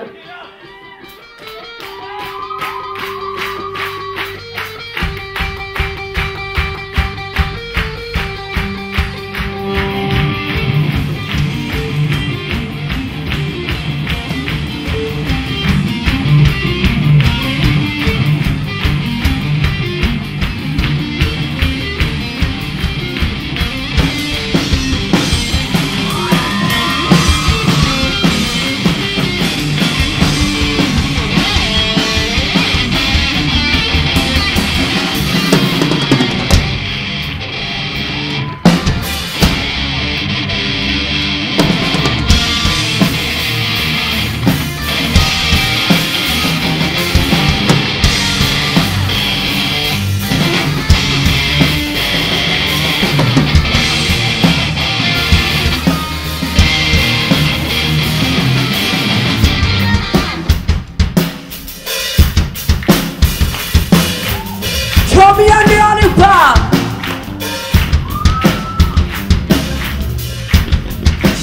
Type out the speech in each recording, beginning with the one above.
Yeah.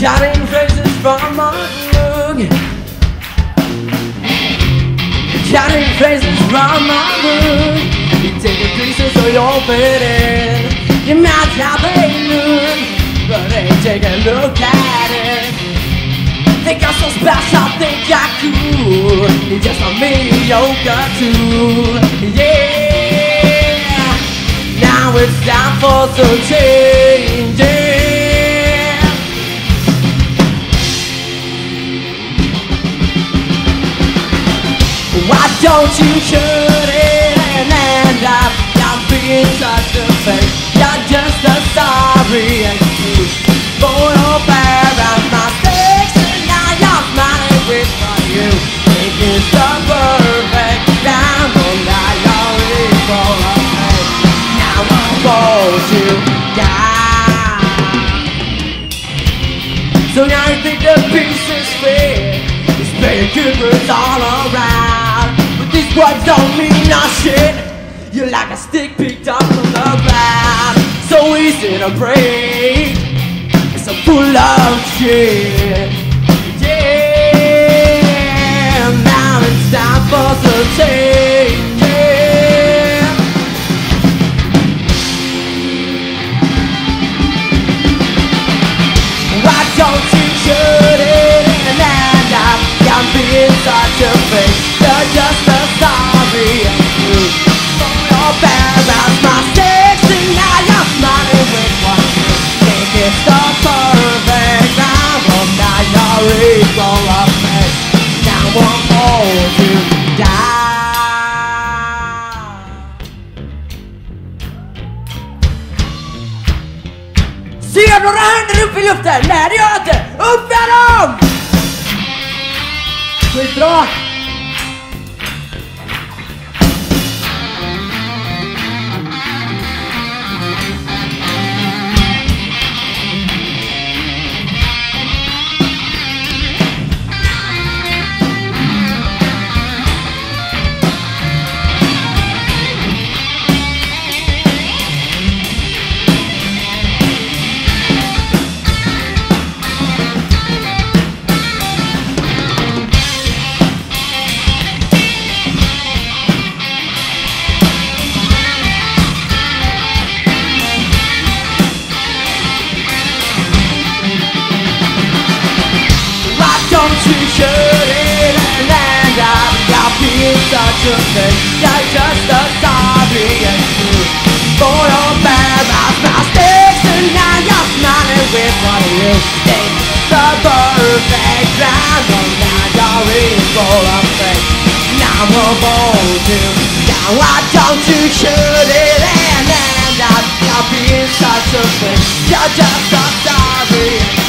Shining faces from my look Shining faces from my look You take the pieces of your fitting You match how they look But they take a look at it. Think I'm so special, think I cool. You're just a mediocre tool. Yeah. Now it's time for some change don't you cut it and end up not being such a fake? You're just a sorry excuse for your bad mistakes, and now you're smiling with you think is the perfect. But now you're of. Now I'm going to die. So now you think the pieces fit It's paying good words all around words don't mean no shit. You're like a stick picked up from the ground. So easy to break? It's so full of shit. Yeah Now it's time for some change a You're just Ser några händer upp i luften? Gör jag inte! Upp med dem! Skitbra! Such You're just a For your bad And now you're smiling with what you The perfect now we're to why don't you shut it and end up being such a thing You're just a sorry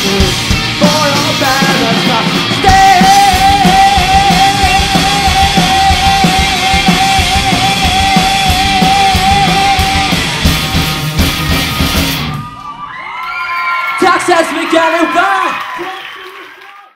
quer lembrar